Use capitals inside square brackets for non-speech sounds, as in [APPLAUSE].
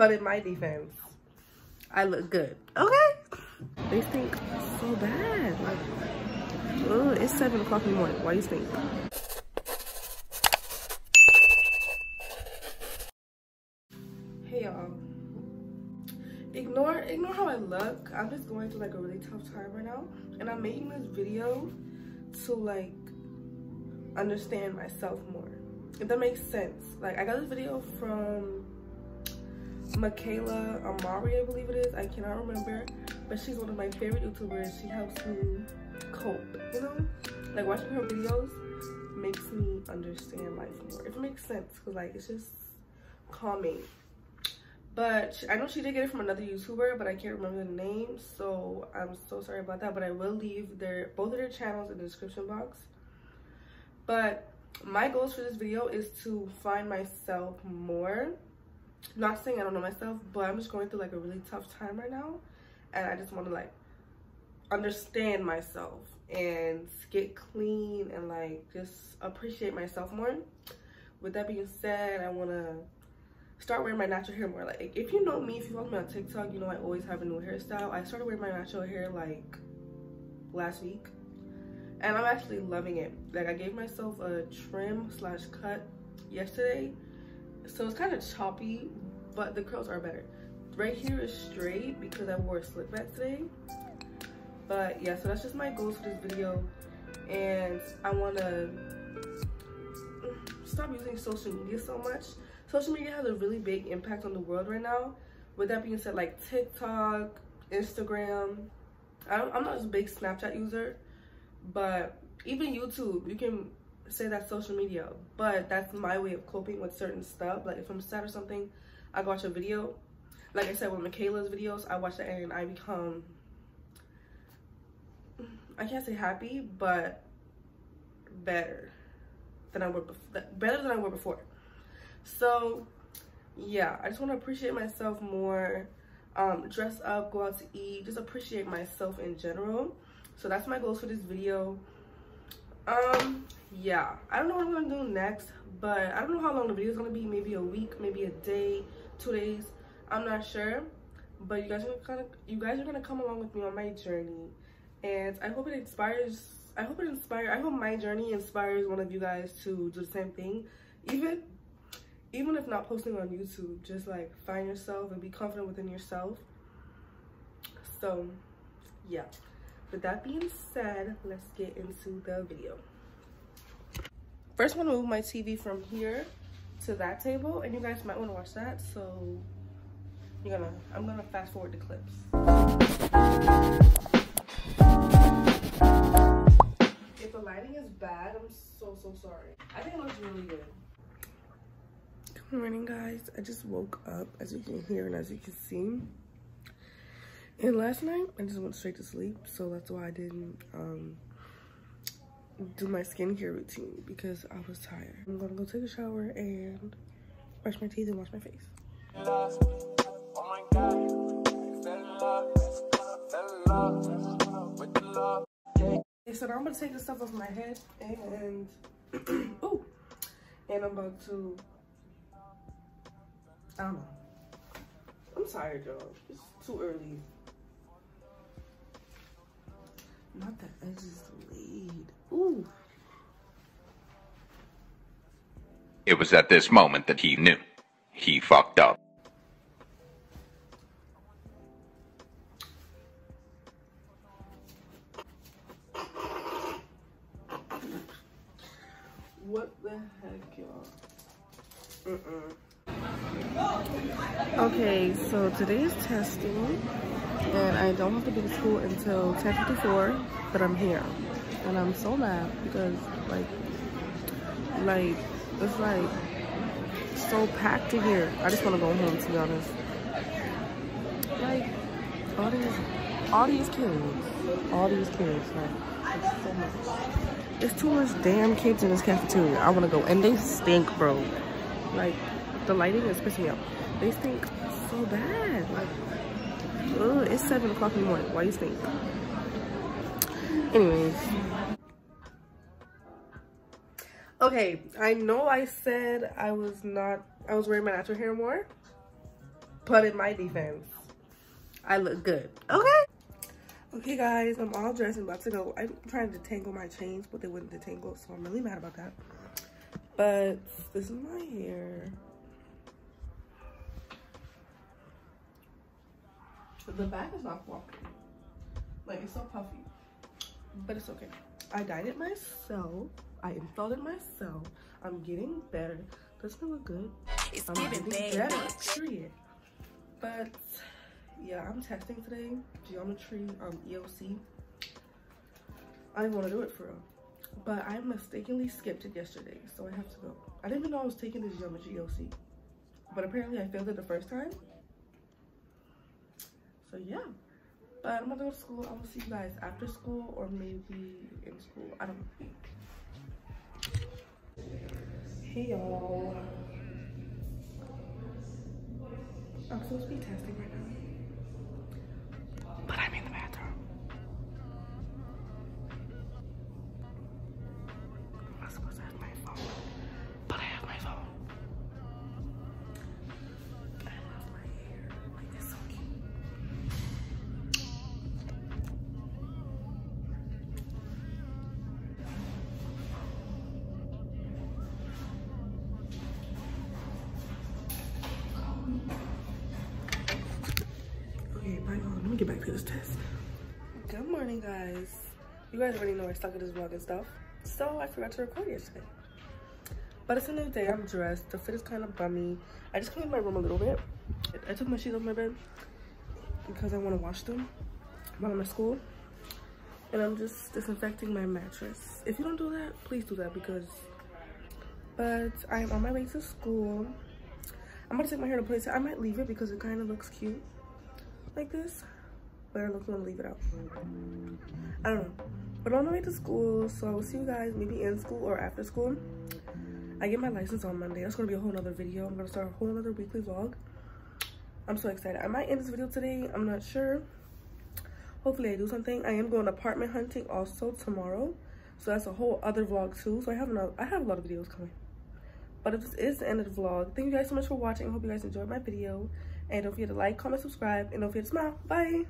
But in my defense, I look good, okay? They stink so bad. Like, ugh, it's seven o'clock in the morning. Why you stink? Hey y'all. Ignore ignore how I look. I'm just going through like a really tough time right now. And I'm making this video to like understand myself more. If that makes sense. Like I got this video from Michaela Amari, I believe it is. I cannot remember. But she's one of my favorite YouTubers. She helps me cope, you know? Like watching her videos makes me understand life more. If it makes sense, because like it's just calming. But I know she did get it from another YouTuber, but I can't remember the name. So I'm so sorry about that. But I will leave their both of their channels in the description box. But my goals for this video is to find myself more not saying I don't know myself, but I'm just going through like a really tough time right now. And I just want to like understand myself and get clean and like just appreciate myself more. With that being said, I want to start wearing my natural hair more. Like if you know me, if you follow me on TikTok, you know I always have a new hairstyle. I started wearing my natural hair like last week and I'm actually loving it. Like I gave myself a trim slash cut yesterday so it's kind of choppy but the curls are better. Right here is straight because i wore a slip back today. But yeah so that's just my goals for this video. And i want to stop using social media so much. Social media has a really big impact on the world right now. With that being said like tiktok instagram I am not a big snapchat user but even youtube you can say that's social media, but that's my way of coping with certain stuff. Like if I'm sad or something, I watch a video. Like I said with Michaela's videos, I watch that and I become, I can't say happy, but better than I were before, better than I were before. So yeah, I just want to appreciate myself more, um, dress up, go out to eat, just appreciate myself in general. So that's my goals for this video. Um, yeah. I don't know what i'm gonna do next but i don't know how long the video is gonna be. Maybe a week maybe a day two days. I'm not sure. But you guys are of you guys are gonna come along with me on my journey. And i hope it inspires i hope it inspires i hope my journey inspires one of you guys to do the same thing. Even even if not posting on youtube just like find yourself and be confident within yourself. So yeah with that being said let's get into the video First, I'm gonna move my TV from here to that table, and you guys might wanna watch that. So you're gonna, I'm gonna fast forward the clips. If the lighting is bad, I'm so, so sorry. I think it looks really good. Good morning, guys. I just woke up, as you can hear and as you can see. And last night, I just went straight to sleep, so that's why I didn't um, do my skincare routine because I was tired. I'm gonna go take a shower and brush my teeth and wash my face. Okay, so now I'm gonna take the stuff off my head and [CLEARS THROAT] oh, and I'm about to. I don't know. I'm tired, y'all. It's too early. Not the edges laid. Ooh. It was at this moment that he knew. He fucked up. What the heck, y'all? Mm-mm. Okay, so today is testing, and I don't have to be to school until 10.54, but I'm here and I'm so mad because like like it's like so packed in here. I just want to go home to be honest. Like all these all these kids, all these kids, like it's so much. There's too much damn kids in this cafeteria. I want to go and they stink, bro. Like the lighting is pissing me off. They stink so bad. Like, it's seven o'clock in the morning. Why do you think? Anyways. Okay, I know I said I was not, I was wearing my natural hair more, But in my defense, I look good. Okay. Okay, guys, I'm all dressed and about to go. I'm trying to detangle my chains, but they wouldn't detangle, so I'm really mad about that. But this is my hair. The back is not floppy. Like, it's so puffy. But it's okay. I dyed it myself. I installed it myself. I'm getting better. Doesn't it look good? It's I'm getting bad better, bitch. period. But yeah, I'm testing today. Geometry, um, EOC. I didn't want to do it for real. But I mistakenly skipped it yesterday, so I have to go. I didn't even know I was taking the geometry EOC. But apparently I failed it the first time. So yeah. But I'm gonna go to school. I will see you guys after school or maybe in school. I don't know. Hey y'all. I'm supposed to be testing right now. Get back to this test. Good morning, guys. You guys already know I suck at this vlog and stuff. So I forgot to record yesterday. But it's a new day. I'm dressed. The fit is kind of bummy. I just cleaned my room a little bit. I took my sheets off my bed because I want to wash them while I'm at school. And I'm just disinfecting my mattress. If you don't do that, please do that because... But I am on my way to school. I'm gonna take my hair to place. I might leave it because it kind of looks cute like this. But I look gonna leave it out. I don't know. But I'm on the way to school, so I will see you guys maybe in school or after school. I get my license on Monday. That's gonna be a whole nother video. I'm gonna start a whole nother weekly vlog. I'm so excited. I might end this video today. I'm not sure. Hopefully I do something. I am going apartment hunting also tomorrow. So that's a whole other vlog too. So I have another I have a lot of videos coming. But if this is the end of the vlog, thank you guys so much for watching. I hope you guys enjoyed my video. And don't forget to like, comment, subscribe, and don't forget to smile. Bye.